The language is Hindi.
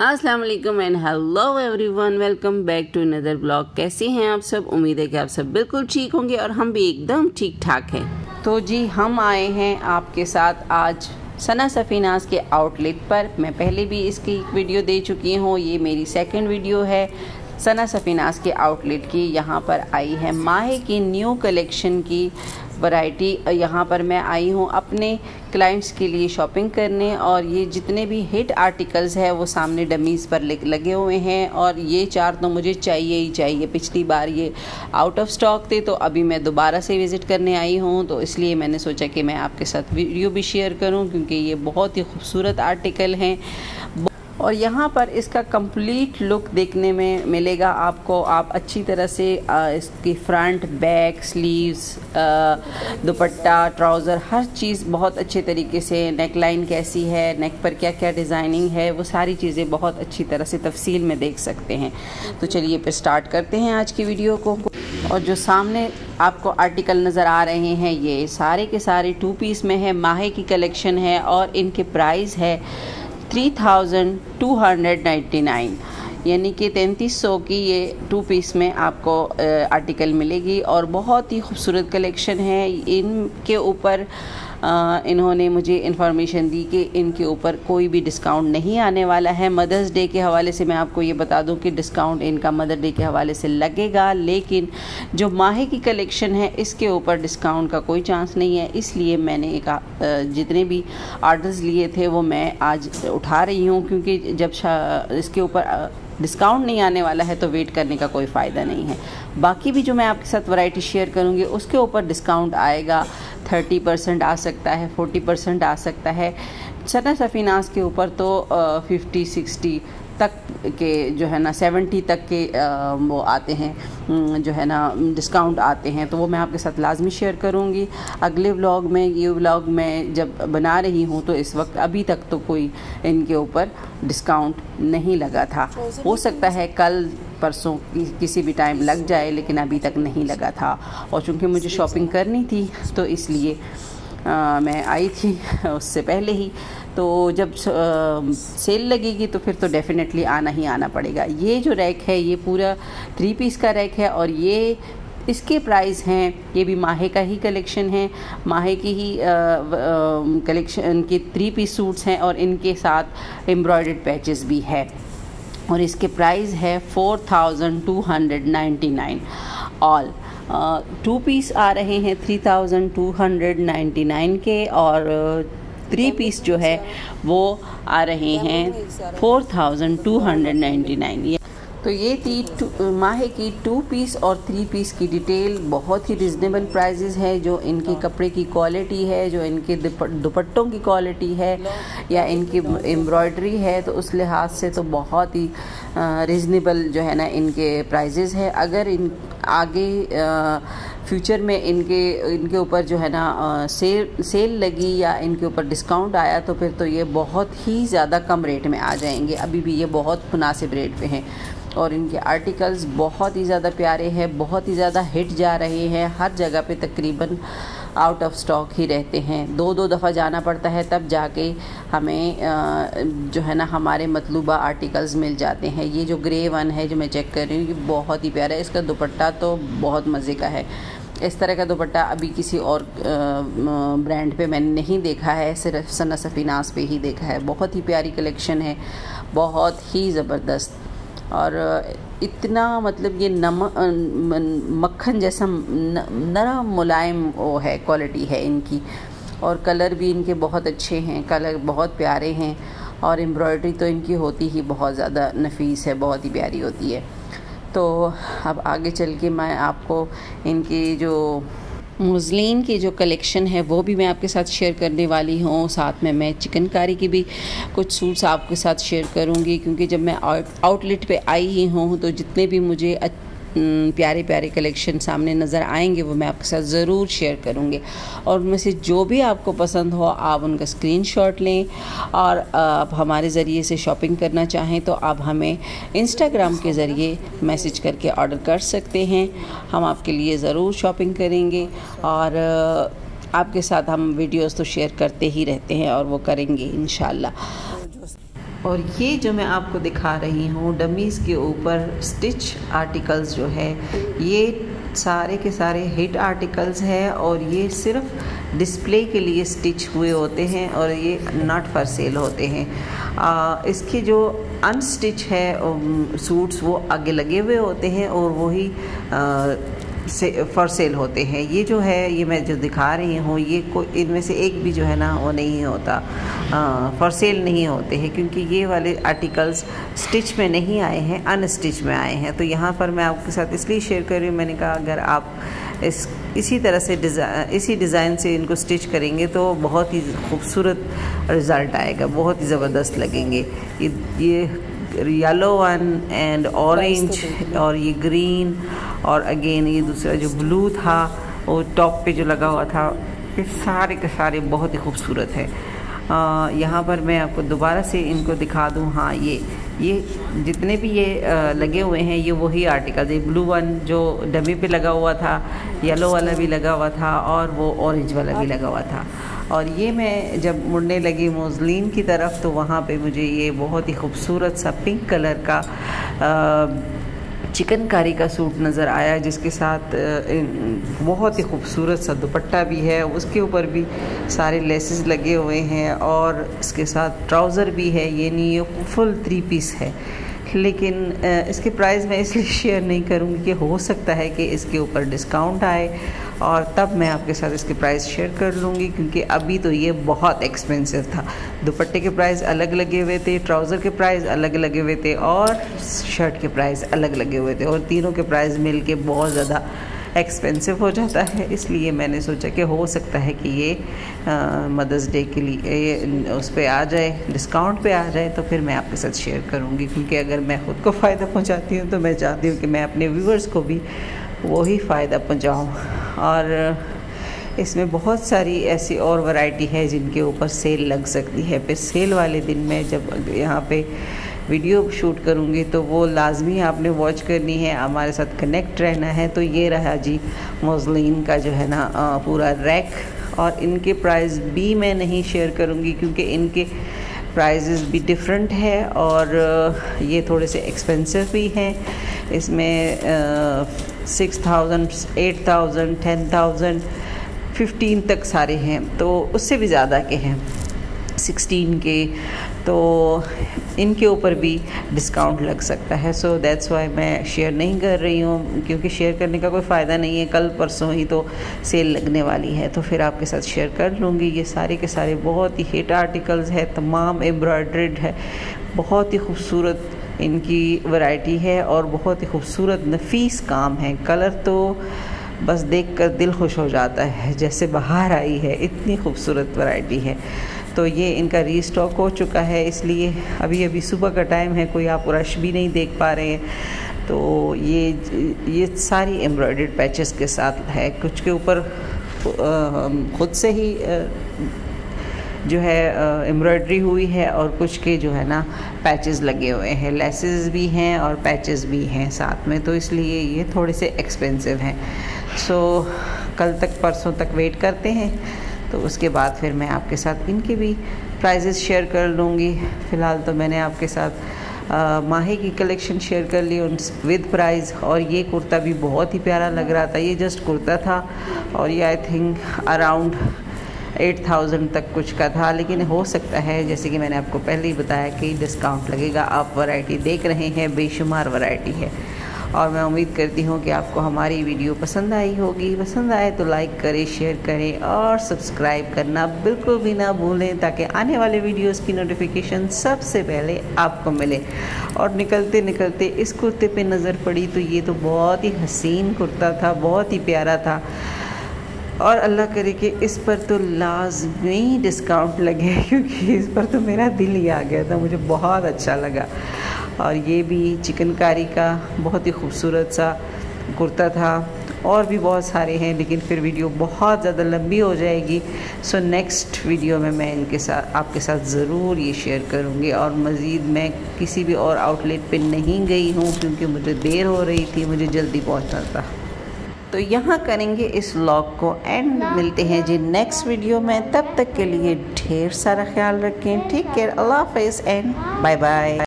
अस्सलाम वालेकुम and hello everyone, welcome back to another blog. कैसे हैं आप सब? उम्मीद है कि आप सब बिल्कुल ठीक होंगे और हम भी एकदम ठीक ठाक हैं। तो जी, हम आए हैं आपके साथ आज सना सफ़ीनाज के आउटलेट पर। मैं पहले भी इसकी वीडियो दे चुकी हूँ, ये मेरी सेकंड वीडियो है सना सफ़ीनाज के आउटलेट की। यहाँ पर आई है माहे की न्यू कलेक्शन की। वैरायटी यहाँ पर मैं आई हूँ अपने क्लाइंट्स के लिए शॉपिंग करने और ये जितने भी हिट आर्टिकल्स हैं, वो सामने डमीज़ पर लगे हुए हैं और ये चार तो मुझे चाहिए ही चाहिए। पिछली बार ये आउट ऑफ़ स्टॉक थे तो अभी मैं दोबारा से विज़िट करने आई हूँ तो इसलिए मैंने सोचा कि मैं आपके साथ वीडियो भी शेयर करूँ, क्योंकि ये बहुत ही खूबसूरत आर्टिकल हैं। और यहाँ पर इसका कंप्लीट लुक देखने में मिलेगा आपको। आप अच्छी तरह से इसकी front back sleeves dupatta trouser हर चीज़ बहुत अच्छे तरीके से नेक लाइन कैसी है नेक पर क्या क्या डिज़ाइनिंग है, वो सारी चीज़ें बहुत अच्छी तरह से तफसील में देख सकते हैं। तो चलिए फिर स्टार्ट करते हैं आज की वीडियो को। और जो सामने आपको आर्टिकल नज़र आ रहे हैं, ये सारे के सारे टू पीस में है, माहे की कलेक्शन है और इनके प्राइस है three thousand two hundred ninety nine यानी कि तैंतीस सौ की ये टू पीस में आपको आर्टिकल मिलेगी और बहुत ही खूबसूरत कलेक्शन है। इनके ऊपर इन्होंने मुझे इन्फॉर्मेशन दी कि इनके ऊपर कोई भी डिस्काउंट नहीं आने वाला है। मदर्स डे के हवाले से मैं आपको ये बता दूँ कि डिस्काउंट इनका मदर डे के हवाले से लगेगा, लेकिन जो माहे की कलेक्शन है, इसके ऊपर डिस्काउंट का कोई चांस नहीं है। इसलिए मैंने एक जितने भी आर्डर्स लिए थे, वो मैं आज उठा रही हूँ, क्योंकि जब इसके ऊपर डिस्काउंट नहीं आने वाला है तो वेट करने का कोई फ़ायदा नहीं है। बाकी भी जो मैं आपके साथ वैरायटी शेयर करूँगी, उसके ऊपर डिस्काउंट आएगा। थर्टी परसेंट आ सकता है फोर्टी परसेंट आ सकता है। सना सफ़ीनास के ऊपर तो फिफ्टी सिक्सटी तक के जो है ना सेवेंटी तक के वो आते हैं जो है ना डिस्काउंट आते हैं तो वो मैं आपके साथ लाजमी शेयर करूँगी। अगले व्लॉग में ये व्लॉग मैं जब बना रही हूँ तो इस वक्त अभी तक तो कोई इनके ऊपर डिस्काउंट नहीं लगा था। हो सकता है कल परसों कि, किसी भी टाइम लग जाए लेकिन अभी तक नहीं लगा था। और चूँकि मुझे शॉपिंग करनी थी तो इसलिए आ, मैं आई थी उससे पहले ही तो जब सेल लगेगी तो फिर तो डेफ़िनेटली आना ही आना पड़ेगा। ये जो रैक है, ये पूरा थ्री पीस का रैक है और ये इसके प्राइस हैं। ये भी माहे का ही कलेक्शन है। माहे की ही कलेक्शन के थ्री पीस सूट्स हैं और इनके साथ एम्ब्रॉयड पैचेस भी है। और इसके प्राइस है four thousand two hundred ninety nine all two piece आ रहे हैं three thousand two hundred ninety nine के और थ्री पीस जो है, वो आ रहे हैं four thousand two hundred ninety nine ये तो ये थी माहे की टू पीस और थ्री पीस की डिटेल बहुत ही रिजनेबल प्राइजेज है, जो इनकी कपड़े की क्वालिटी है, जो इनके दुपट्टों की क्वालिटी है, या इनकी एम्ब्रॉयडरी है तो उस लिहाज से तो बहुत ही रिजनेबल जो है ना, इनके प्राइजेज है। अगर इन, आगे फ्यूचर में इनके इनके ऊपर जो है ना सेल सेल लगी या इनके ऊपर डिस्काउंट आया तो फिर तो ये बहुत ही ज़्यादा कम रेट में आ जाएँगे। अभी भी ये बहुत मुनासिब रेट पे हैं। और इनके आर्टिकल्स बहुत ही ज़्यादा प्यारे हैं, बहुत ही ज़्यादा हिट जा रहे हैं। हर जगह पे तकरीबन आउट ऑफ़ स्टॉक ही रहते हैं। दो दो दफ़ा जाना पड़ता है, तब जाके हमें जो है ना, हमारे मतलूबा आर्टिकल्स मिल जाते हैं। ये जो ग्रे वन है जो मैं चेक कर रही हूँ, ये बहुत ही प्यारा है। इसका दुपट्टा तो बहुत मज़े का है। इस तरह का दुपट्टा अभी किसी और ब्रांड पे मैंने नहीं देखा है, सिर्फ़ सना सफ़ीनास पे ही देखा है। बहुत ही प्यारी कलेक्शन है, बहुत ही ज़बरदस्त। और इतना मतलब ये नम मक्खन जैसा नरम मुलायम वो है क्वालिटी है इनकी। और कलर भी इनके बहुत अच्छे हैं कलर बहुत प्यारे हैं। और एम्ब्रॉयडरी तो इनकी होती ही बहुत ज़्यादा नफीस है, बहुत ही प्यारी होती है। तो अब आगे चल के मैं आपको इनकी जो मुजलिन की जो कलेक्शन है, वो भी मैं आपके साथ शेयर करने वाली हूँ। साथ में मैं चिकनकारी की भी कुछ सूट्स आपके साथ शेयर करूँगी, क्योंकि जब मैं आउटलेट पे आई ही हूँ तो जितने भी मुझे प्यारे प्यारे कलेक्शन सामने नज़र आएँगे, वो मैं आपके साथ ज़रूर शेयर करूँगी। और उनमें से जो भी आपको पसंद हो, आप उनका स्क्रीनशॉट लें। और आप हमारे ज़रिए से शॉपिंग करना चाहें तो आप हमें इंस्टाग्राम के ज़रिए मैसेज करके ऑर्डर कर सकते हैं। हम आपके लिए ज़रूर शॉपिंग करेंगे। और आपके साथ हम वीडियोस तो शेयर करते ही रहते हैं, और वो करेंगे इन और ये जो मैं आपको दिखा रही हूँ डमीज़ के ऊपर स्टिच आर्टिकल्स जो है ये सारे के सारे हिट आर्टिकल्स हैं और ये सिर्फ़ डिस्प्ले के लिए स्टिच हुए होते हैं और ये नॉट फॉर सेल होते हैं। आ, इसके जो अनस्टिच है सूट्स वो आगे लगे हुए होते हैं और वही से फॉर सेल होते हैं। ये जो है, ये मैं जो दिखा रही हूँ, ये कोई इनमें से एक भी जो है ना, वो नहीं होता। फॉर सेल नहीं होते हैं, क्योंकि ये वाले आर्टिकल्स स्टिच में नहीं आए हैं अनस्टिच में आए हैं। तो यहाँ पर मैं आपके साथ इसलिए शेयर कर रही हूँ, मैंने कहा अगर आप इस, इसी तरह से डिज़ाइन इसी डिज़ाइन से इनको स्टिच करेंगे तो बहुत ही खूबसूरत रिज़ल्ट आएगा, बहुत ही ज़बरदस्त लगेंगे। ये येलो वन एंड ऑरेंज और ये ग्रीन और अगेन ये दूसरा जो ब्लू था वो टॉप पे जो लगा हुआ था ये सारे के सारे बहुत ही खूबसूरत है। यहाँ पर मैं आपको दोबारा से इनको दिखा दूँ। हाँ ये ये जितने भी ये आ, लगे हुए हैं ये वही आर्टिकल ये ब्लू वन जो डमी पे लगा हुआ था येलो वाला भी लगा हुआ था और वो ऑरेंज वाला भी लगा हुआ था। और ये मैं जब मुड़ने लगी मोजलिन की तरफ़ तो वहाँ पे मुझे ये बहुत ही खूबसूरत सा पिंक कलर का आ, चिकनकारी का सूट नज़र आया जिसके साथ बहुत ही खूबसूरत सा दुपट्टा भी है। उसके ऊपर भी सारे लेसेस लगे हुए हैं और इसके साथ ट्राउज़र भी है। ये नहीं ये फुल थ्री पीस है। लेकिन इसके प्राइस मैं इसलिए शेयर नहीं करूँगी कि हो सकता है कि इसके ऊपर डिस्काउंट आए और तब मैं आपके साथ इसके प्राइस शेयर कर लूँगी, क्योंकि अभी तो ये बहुत एक्सपेंसिव था। दुपट्टे के प्राइस अलग लगे हुए थे ट्राउज़र के प्राइस अलग लगे हुए थे और शर्ट के प्राइस अलग लगे हुए थे और तीनों के प्राइस मिल के बहुत ज़्यादा एक्सपेंसिव हो जाता है। इसलिए मैंने सोचा कि हो सकता है कि ये मदर्स डे के लिए उस पर आ जाए डिस्काउंट पे आ जाए तो फिर मैं आपके साथ शेयर करूँगी। क्योंकि अगर मैं ख़ुद को फ़ायदा पहुँचाती हूँ तो मैं चाहती हूँ कि मैं अपने व्यूवर्स को भी वही फ़ायदा पहुँचाऊँ। और इसमें बहुत सारी ऐसी और वैरायटी है जिनके ऊपर सेल लग सकती है। फिर सेल वाले दिन में जब यहाँ पे वीडियो शूट करूँगी तो वो लाजमी आपने वॉच करनी है, हमारे साथ कनेक्ट रहना है। तो ये रहा जी मोजलिन का जो है ना पूरा रैक और इनके प्राइस भी मैं नहीं शेयर करूँगी, क्योंकि इनके प्राइजेस भी डिफरेंट है और ये थोड़े से एक्सपेंसिव भी हैं। इसमें six thousand eight thousand ten thousand fifteen तक सारे हैं तो उससे भी ज़्यादा के हैं। सिक्सटीन के तो इनके ऊपर भी डिस्काउंट लग सकता है। सो दैट्स वाई मैं शेयर नहीं कर रही हूँ, क्योंकि शेयर करने का कोई फ़ायदा नहीं है। कल, परसों ही तो सेल लगने वाली है तो फिर आपके साथ शेयर कर लूँगी। ये सारे के सारे बहुत ही हिट आर्टिकल्स है, तमाम एम्ब्रॉयड्रेड है। बहुत ही खूबसूरत इनकी वैरायटी है और बहुत ही खूबसूरत नफीस काम है। कलर तो बस देख कर दिल खुश हो जाता है, जैसे बाहर आई है, इतनी खूबसूरत वैरायटी है। तो ये इनका रीस्टॉक हो चुका है इसलिए अभी अभी सुबह का टाइम है कोई आप रश भी नहीं देख पा रहे हैं। तो ये ये सारी एम्ब्रॉयड पैचेस के साथ है। कुछ के ऊपर खुद से ही जो है एम्ब्रॉयड्री हुई है और कुछ के जो है ना पैचेस लगे हुए हैं। लेसेस भी हैं और पैचेस भी हैं साथ में तो इसलिए ये थोड़े से एक्सपेंसिव हैं। सो so, कल तक परसों तक वेट करते हैं। तो उसके बाद फिर मैं आपके साथ इनके भी प्राइजेस शेयर कर लूँगी। फ़िलहाल तो मैंने आपके साथ माही की कलेक्शन शेयर कर ली उन विद प्राइस और ये कुर्ता भी बहुत ही प्यारा लग रहा था। ये जस्ट कुर्ता था और ये I think around eight thousand तक कुछ का था। लेकिन हो सकता है, जैसे कि मैंने आपको पहले ही बताया कि डिस्काउंट लगेगा। आप वैरायटी देख रहे हैं, बेशुमार वैरायटी है। और मैं उम्मीद करती हूँ कि आपको हमारी वीडियो पसंद आई होगी। पसंद आए तो लाइक करें शेयर करें और सब्सक्राइब करना बिल्कुल भी ना भूलें ताकि आने वाले वीडियोस की नोटिफिकेशन सबसे पहले आपको मिले। और निकलते निकलते इस कुर्ते पे नज़र पड़ी तो ये तो बहुत ही हसीन कुर्ता था, बहुत ही प्यारा था। और अल्लाह करे कि इस पर तो लाजमी डिस्काउंट लगे क्योंकि इस पर तो मेरा दिल ही आ गया था, मुझे बहुत अच्छा लगा। और ये भी चिकनकारी का बहुत ही खूबसूरत सा कुर्ता था। और भी बहुत सारे हैं, लेकिन फिर वीडियो बहुत ज़्यादा लंबी हो जाएगी। सो नेक्स्ट वीडियो में मैं इनके साथ, आपके साथ ज़रूर ये शेयर करूँगी। और मज़ीद मैं किसी भी और आउटलेट पे नहीं गई हूँ, क्योंकि मुझे देर हो रही थी, मुझे जल्दी पहुँचना था। तो यहाँ करेंगे इस व्लॉग को एंड मिलते हैं जी नेक्स्ट वीडियो में। तब तक के लिए ढेर सारा ख्याल रखें। ठीक केयर अल्लाह हाफिज़ एंड बाय बाय